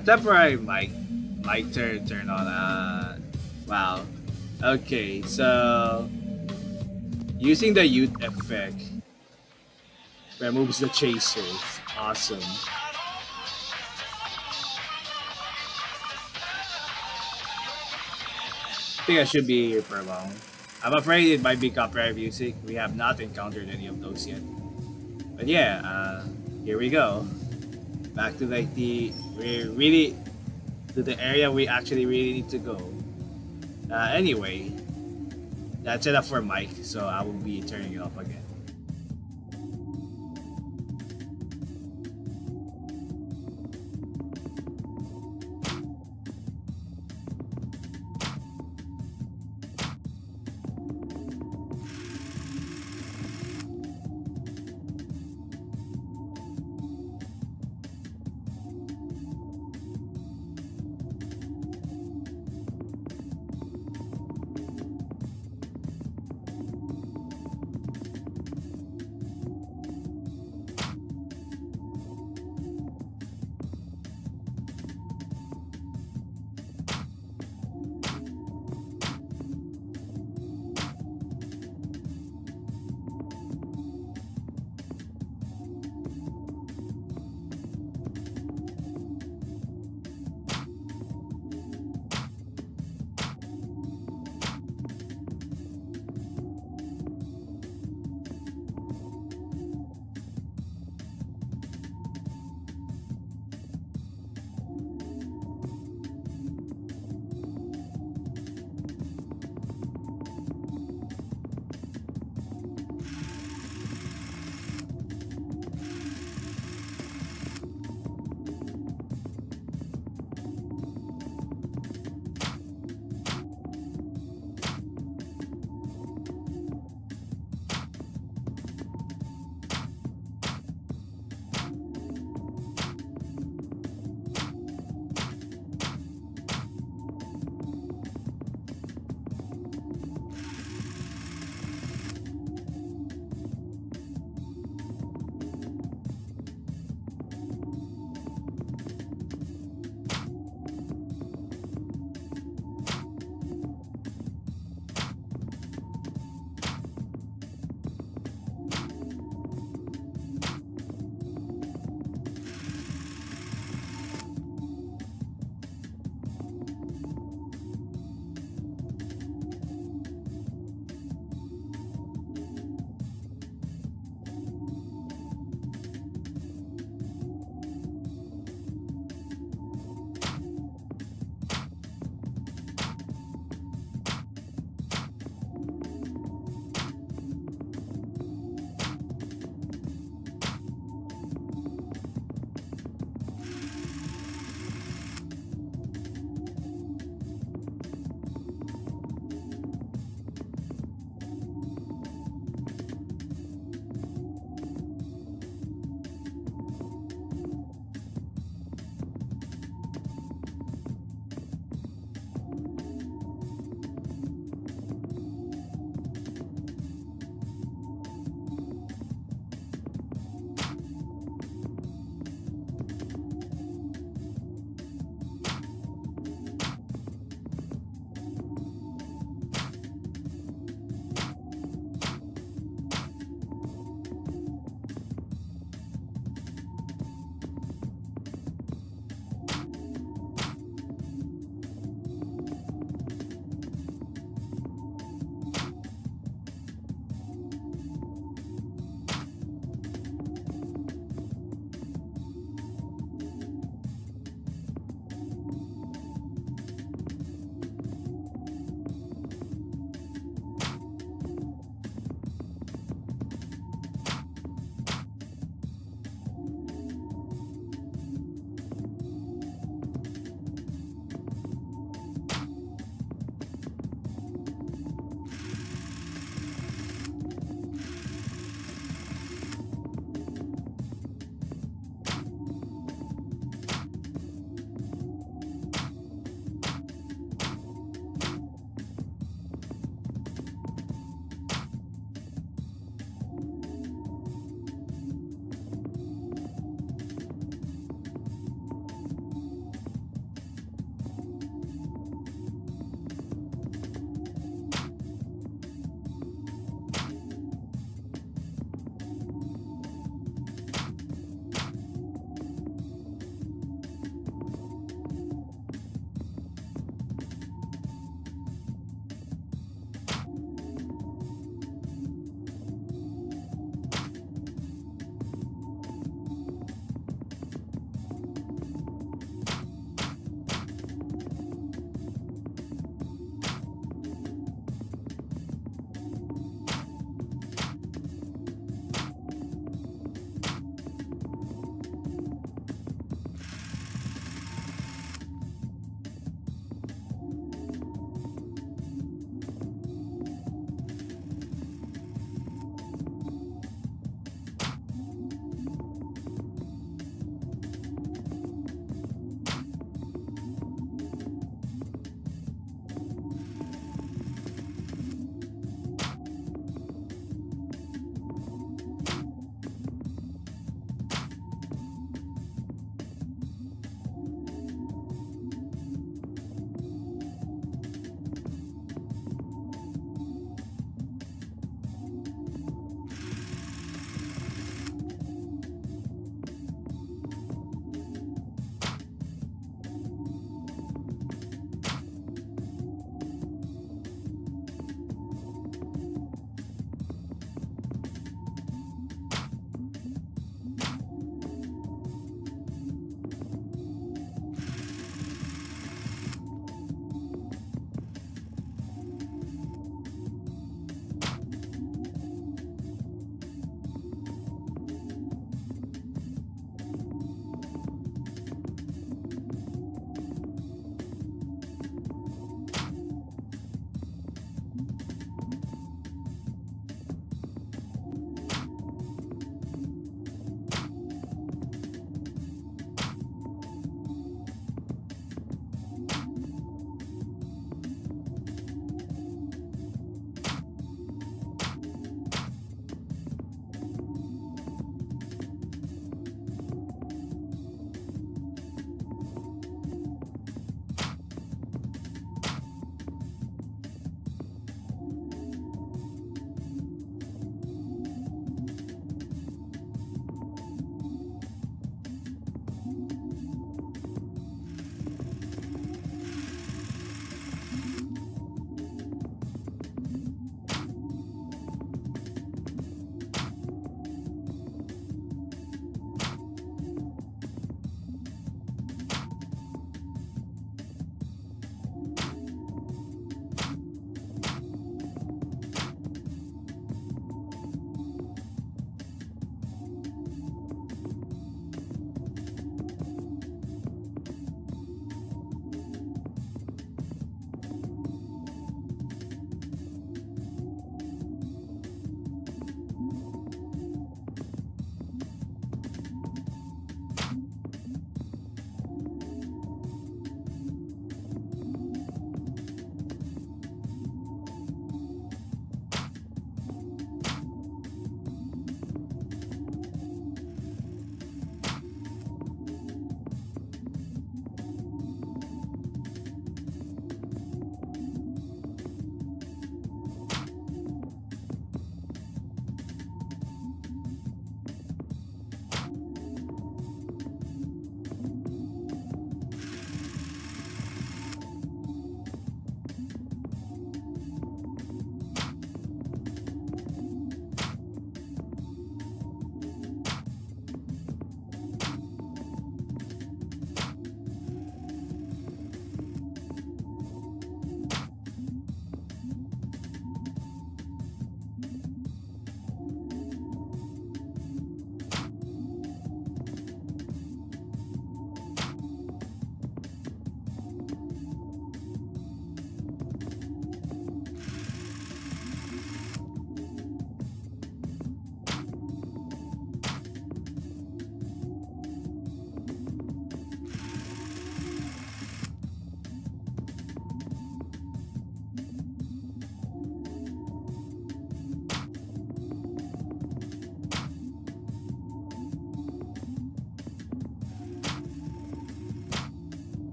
temporary mic, mic turn turn on. Uh, wow. Okay, so using the youth effect removes the chasers. Awesome. I think I should be here for a long. I'm afraid it might be copyright music. We have not encountered any of those yet. But yeah, uh, here we go. Back to like the we really to the area we actually really need to go. Uh, anyway, that's enough for mic, so I will be turning it off again.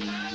Bye.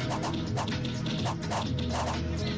Thank you.